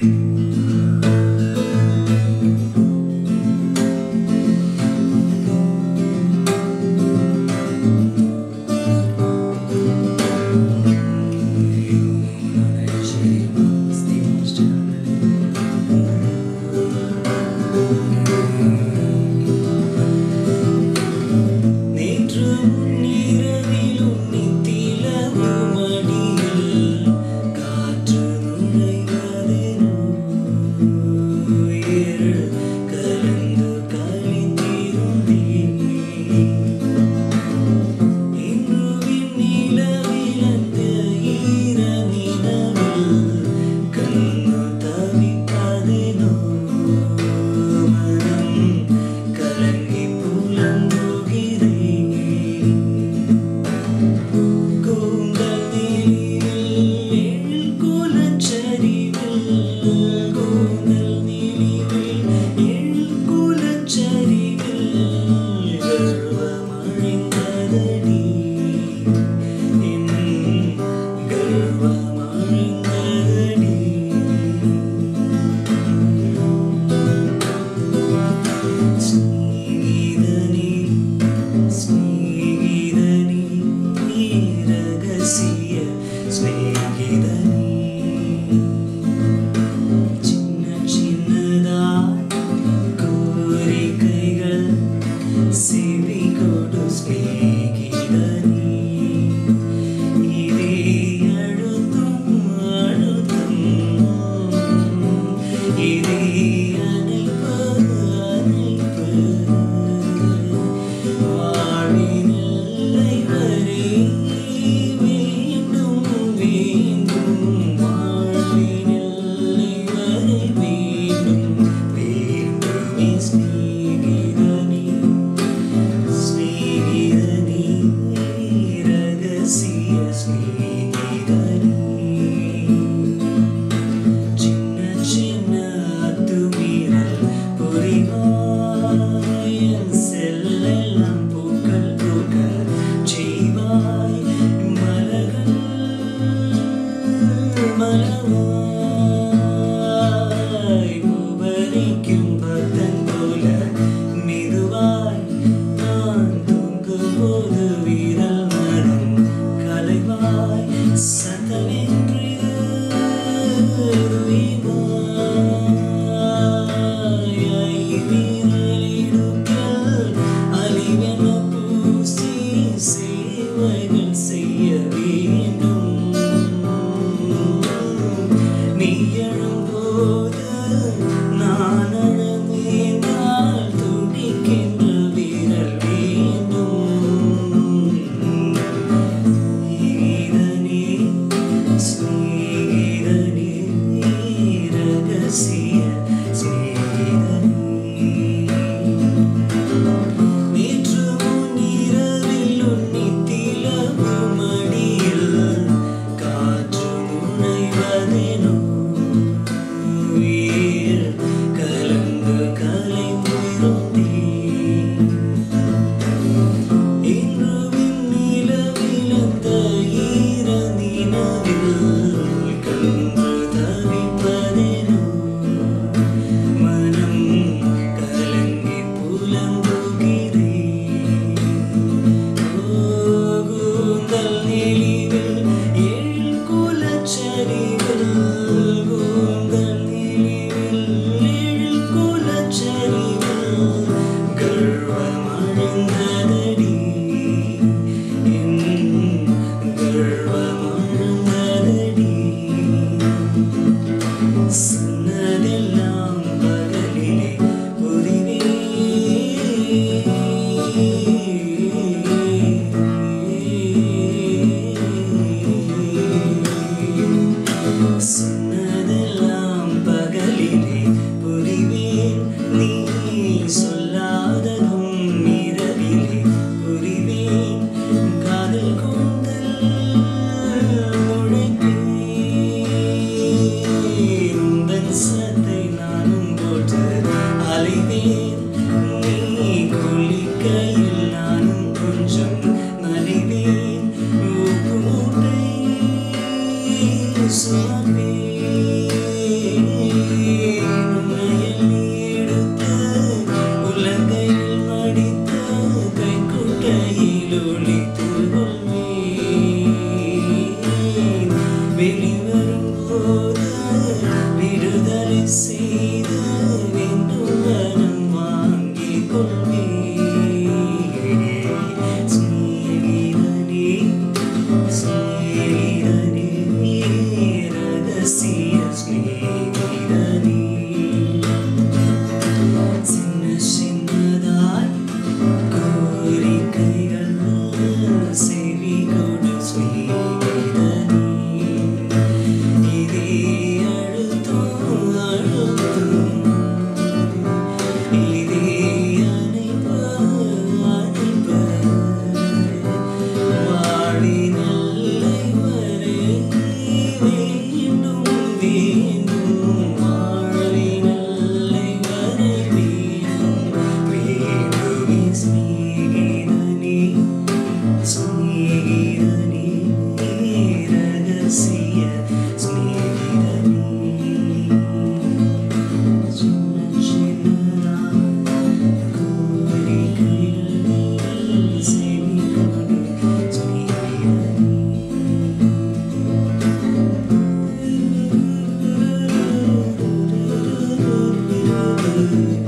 Mm-hmm. his me. you.